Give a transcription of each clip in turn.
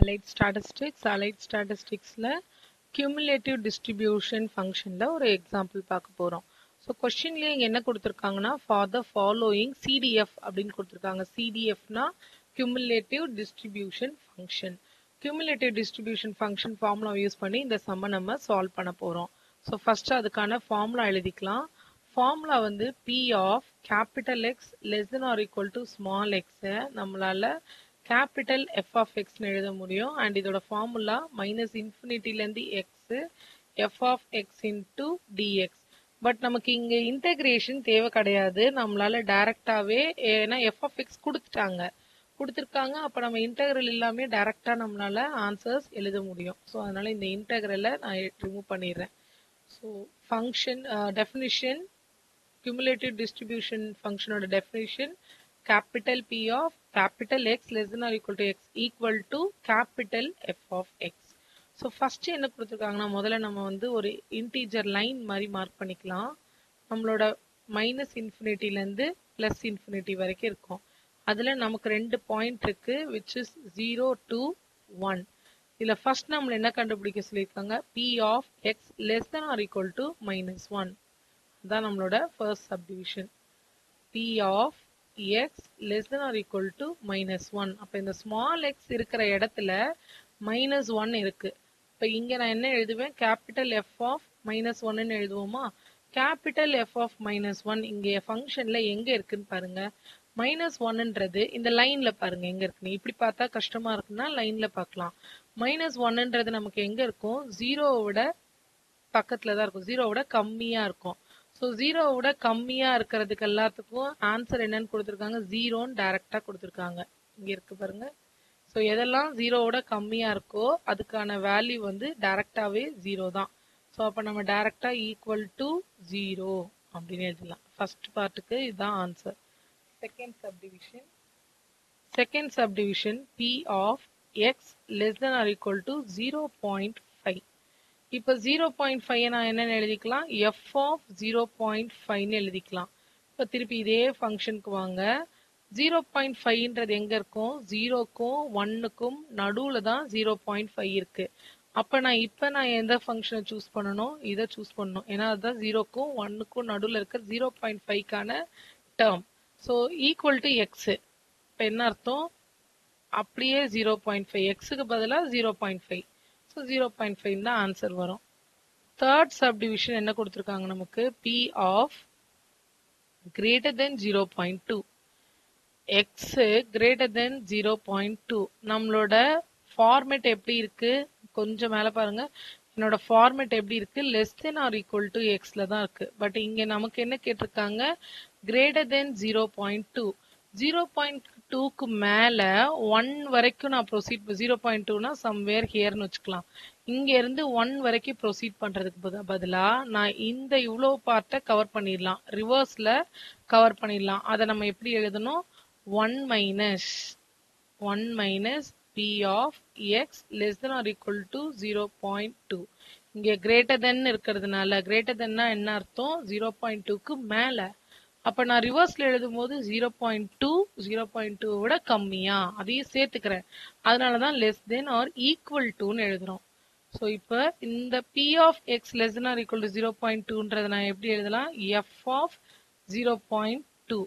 Allied statistics allied ஸ்டாட்டிஸ்டிக்ஸில் cumulative distribution ஃபங்க்ஷனில் ஒரு எக்ஸாம்பிள் பார்க்க போகிறோம் ஸோ கொஸ்டின்லேயே இங்கே என்ன கொடுத்துருக்காங்கன்னா ஃபார் த ஃபாலோயிங் சிடிஎஃப் அப்படின்னு கொடுத்துருக்காங்க. சிடிஎஃப்னா cumulative distribution function cumulative distribution function formula use பண்ணி இந்த சம்மை நம்ம சால்வ் பண்ண போகிறோம் ஸோ ஃபஸ்ட்டு அதுக்கான ஃபார்முலா எழுதிக்கலாம். ஃபார்முலா வந்து P of capital X less than or equal to small எக்ஸை நம்மளால் கேபிட்டல் எஃப் ஆஃப் எக்ஸ்னு எழுத முடியும். அண்ட் இதோட formula minus இன்ஃபினிட்டிலேருந்து X F of X into DX but நமக்கு இங்கே இன்டெகிரேஷன் தேவை கிடையாது. நம்மளால டைரக்டாவே ஏன்னா எஃப் ஆஃப் எக்ஸ் கொடுத்துட்டாங்க. கொடுத்துருக்காங்க. அப்போ நம்ம இன்டெகிரல் எல்லாமே டேரெக்டாக நம்மளால ஆன்சர்ஸ் எழுத முடியும். ஸோ அதனால இந்த இன்டெகிரலை நான் ரிமூவ் பண்ணிடுறேன். So function definition cumulative distribution ஃபங்க்ஷனோட definition capital P of capital X less than or equal to X equal to capital F of X. So first என்ன கொடுத்துருக்காங்கன்னா முதல்ல நம்ம வந்து ஒரு இன்டீஜர் லைன் மாதிரி மார்க் பண்ணிக்கலாம். நம்மளோட மைனஸ் இன்ஃபினிட்டிலேருந்து ப்ளஸ் இன்ஃபினிட்டி வரைக்கும் இருக்கும். அதில் நமக்கு ரெண்டு பாயிண்ட் இருக்கு which is zero to one இதில் ஃபர்ஸ்ட் நம்ம என்ன கண்டுபிடிக்க சொல்லியிருக்காங்க? P of X less than or equal to minus one அதான் நம்மளோட first subdivision P of X less than or equal to minus one அப்போ இந்த ஸ்மால் எக்ஸ் இருக்கிற இடத்துல மைனஸ் ஒன் இருக்கு. இப்போ இங்கே நான் என்ன எழுதுவேன்? கேபிட்டல் எஃப் ஆஃப் மைனஸ் ஒன்னு எழுதுவோமா? Capital F of minus one இங்கே ஃபங்க்ஷனில் எங்கே இருக்குன்னு பாருங்க. மைனஸ் ஒன்னுன்றது இந்த லைன்ல பாருங்க எங்க இருக்குன்னு. இப்படி பார்த்தா கஷ்டமா இருக்குன்னா லைன்ல பார்க்கலாம். மைனஸ் ஒன்னுன்றது நமக்கு எங்க இருக்கும்? ஜீரோவோட பக்கத்தில் தான் இருக்கும். ஜீரோவோட கம்மியா இருக்கும். ஸோ ஜீரோவோட கம்மியா இருக்கிறதுக்கு எல்லாத்துக்கும் ஆன்சர் என்னன்னு கொடுத்துருக்காங்க. ஜீரோன்னு டைரக்டா கொடுத்துருக்காங்க. இங்க இருக்கு பாருங்க. ஸோ எதெல்லாம் ஜீரோவோட கம்மியா இருக்கோ அதுக்கான வேல்யூ வந்து டைரக்டாவே ஜீரோ தான். ஸோ அப்போ நம்ம டைரக்டா ஈக்குவல் டு ஜீரோ அப்படின்னு எழுதலாம் ஃபர்ஸ்ட் பார்ட்டுக்கு இதுதான் answer second subdivision second subdivision P of X less than or equal to zero point இப்போ ஜீரோ பாயிண்ட் ஃபைவ் நான் என்னென்னு எழுதிக்கலாம். எஃப் ஆஃப் ஜீரோ பாயிண்ட் ஃபைவ்னு எழுதிக்கலாம். இப்போ திருப்பி இதே ஃபங்க்ஷனுக்கு வாங்க. ஜீரோ பாயிண்ட் ஃபைவ்ன்றது எங்கே இருக்கும்? ஜீரோக்கும் ஒன்னுக்கும் நடுவில் தான் ஜீரோ பாயிண்ட் ஃபைவ் இருக்கு. அப்போ நான் இப்போ நான் எந்த ஃபங்க்ஷனை சூஸ் பண்ணணும்? இதை சூஸ் பண்ணணும். ஏன்னா அதுதான் ஜீரோக்கும் ஒன்னுக்கும் நடுவில் இருக்கிற zero point ஃபைவ்க்கான term so equal to X இப்போ என்ன அர்த்தம்? அப்படியே ஜீரோ பாயிண்ட் ஃபைவ் எக்ஸுக்கு பதிலாக zero point five so zero point five தான் ஆன்சர் வரும். தேர்ட் சப் டிவிஷன் என்ன கொடுத்துருக்காங்க நமக்கு? P of greater than zero point two X greater than zero point two நம்மளோட ஃபார்மேட் எப்படி இருக்கு? கொஞ்சம் மேலே பாருங்க. என்னோட ஃபார்மேட் எப்படி இருக்கு? Less than or equal to எக்ஸ்ல தான் இருக்கு. பட் இங்க நமக்கு என்ன கேட்டிருக்காங்க? Greater than zero point two zero point டூக்கு மேல ஒன் வரைக்கும் நான் ப்ரொசீட் ஜீரோ பாயிண்ட் டூனா சம்வேர் ஹியர்னு வச்சுக்கலாம். இங்க இருந்து ஒன் வரைக்கும் ப்ரொசீட் பண்றதுக்கு பதிலா நான் இந்த இவ்வளோ பார்ட்டை கவர் பண்ணிடலாம். ரிவர்ஸ்ல கவர் பண்ணிடலாம். அதை நம்ம எப்படி எழுதணும்? One minus one minus P of X less than or equal to zero point two இங்கே கிரேட்டர் தென் இருக்கிறதுனால கிரேட்டர் தென்னா என்ன அர்த்தம்? ஜீரோ பாயிண்ட் டூக்கு மேலே. அப்ப நான் ரிவர்ஸ்ல எழுதும் போது zero point two zero point two விட கம்மியா. அதையும் சேர்த்துக்கிறேன். அதனாலதான் லெஸ் தென் ஆர் ஈக்குவல் டூன்னு எழுதுறோம். ஸோ இப்போ இந்த P of X less than or equal to zero point டூன்றதை நான் எப்படி எழுதலாம்? F of zero point two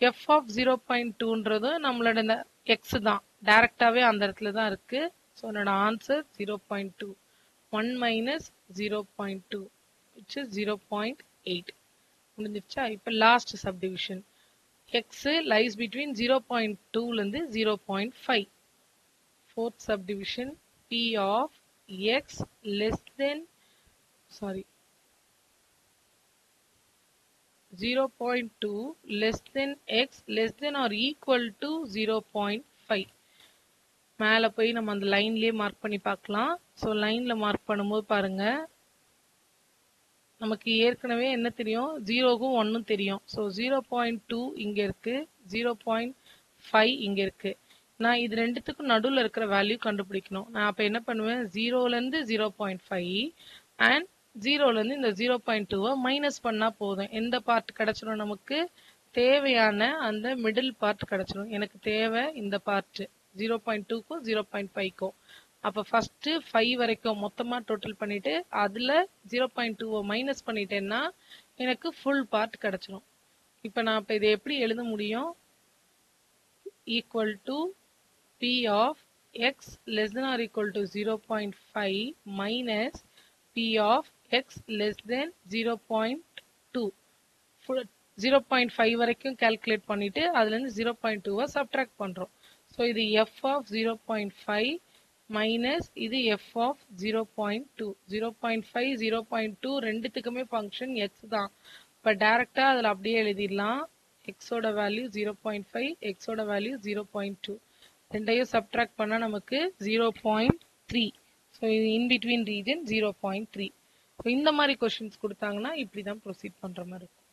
F of zero point டூன்றதும் நம்மளோட இந்த எக்ஸ் தான். டைரக்டாவே அந்த இடத்துல தான் இருக்கு. ஸோ என்னோட answer zero point two one minus zero point two which is zero point eight முடிஞ்சிருச்சா? இப்போ last subdivision X lies between zero point டூலேருந்து zero point five fourth subdivision P of X less than sorry zero point two less than X less than or equal to zero point five மேலே போய் நம்ம அந்த லைன்லேயே mark பண்ணி பார்க்கலாம். So லைனில் mark பண்ணும்போது பாருங்க நமக்கு ஏற்கனவே என்ன தெரியும்? ஜீரோக்கும் ஒன்னும் தெரியும். ஸோ ஜீரோ பாயிண்ட் டூ இங்க இருக்கு. ஜீரோ பாயிண்ட் ஃபைவ் இங்க இருக்கு. நான் இது ரெண்டுத்துக்கும் நடுவில் இருக்கிற வேல்யூ கண்டுபிடிக்கணும். நான் அப்போ என்ன பண்ணுவேன்? ஜீரோலேருந்து ஜீரோ பாயிண்ட் ஃபைவ் அண்ட் ஜீரோலேருந்து இந்த ஜீரோ பாயிண்ட் டூவை மைனஸ் பண்ணால் போதும். எந்த பார்ட் கிடைச்சிடும் நமக்கு? தேவையான அந்த மிடில் பார்ட் கிடச்சிடும் எனக்கு தேவை இந்த பார்ட்டு ஜீரோ பாயிண்ட் டூக்கும் ஜீரோ பாயிண்ட் ஃபைவ்க்கும். அப்போ ஃபர்ஸ்ட் ஃபைவ் வரைக்கும் மொத்தமா டோட்டல் பண்ணிட்டு அதுல ஜீரோ பாயிண்ட் டூவை மைனஸ் பண்ணிட்டேன்னா எனக்கு ஃபுல் பார்ட் கிடைச்சிரும். இப்போ நான் இப்போ இதை எப்படி எழுத முடியும்? Equal to P of X less than or equal to zero point five minus P of X less than zero point two zero point five வரைக்கும் கால்குலேட் பண்ணிட்டு அதுலேருந்து ஜீரோ பாயிண்ட் டூவை சப்ட்ராக்ட் பண்ணுறோம் ஸோ இது F of zero point five minus இது F of zero point two zero point five zero point two ரெண்டுத்துக்குமே function X தான். இப்போ டேரெக்டாக அதில் அப்படியே எழுதிடலாம். எக்ஸோட வேல்யூ ஜீரோ பாயிண்ட் ஃபைவ் எக்ஸோட வேல்யூ ஜீரோ பாயிண்ட் டூ ரெண்டையும் சப்ட்ராக்ட் பண்ணால் நமக்கு ஜீரோ பாயிண்ட் த்ரீ ஸோ இது in between region zero point three so இந்த மாதிரி கொஷின்ஸ் கொடுத்தாங்கன்னா இப்படி தான் ப்ரொசீட் பண்ணுற மாதிரி இருக்கும்.